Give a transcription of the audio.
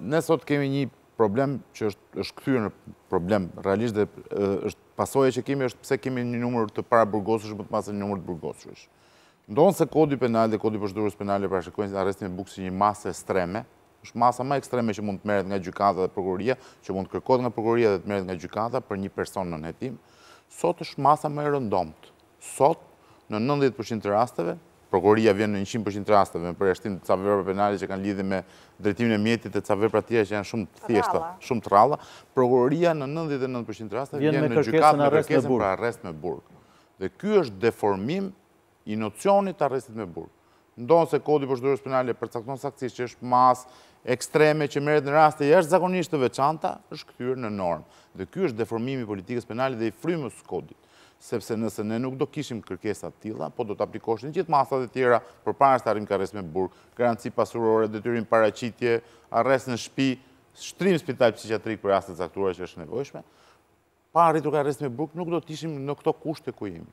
Ne sot kemi një problem që është kthyer në problem realisht dhe është pasoja që kemi është pse kemi një numër të paraburgosurish më të madh se një numër të burgosurish. Ndonëse kodi penal dhe kodi i procedurës penal e parashikojnë arrestin me burg si një masë estreme, është masa më ekstreme që mund të merret nga gjykata dhe prokuroria, që mund të kërkohet nga prokuroria dhe të merret nga gjykata për një person nën hetim, sot është masa më e rëndomtë. Sot, në 90% të rasteve, Prokuroria vjen në njëqind për qind të rasteve, me përjashtim të ca vepra penale që kanë lidhje me drejtimin e mjetit e ca vepra të tjera që janë shumë të thjeshta, shumë të rralla, Prokuroria në nëntëdhjetë e nëntë për qind të rasteve vjen në gjykatë me kërkesën për arrest me burg. Dhe ky është deformim i nocionit të arrestit me burg. Ndonëse Kodi i Procedurës Penale e përcakton saktësisht që është masë ekstreme që merret në raste jashtëzakonisht të veçanta, është kthyer në normë. Dhe ky është deformimi i politikës penale dhe i frymës së Kodit. Sepse nëse ne nuk do kishim kërkesa të tilla, po do të aplikoheshin gjithë masat e tjera përpara se të arrijmë ka arrest me burg, garanci pasurore, detyrim paraqitje, arrest në shpi, shtrim spital psikiatrik për raste të caktuara që është nevojshme, pa arritur ka arrest me burg nuk do të ishim në këto kushte ku jemi.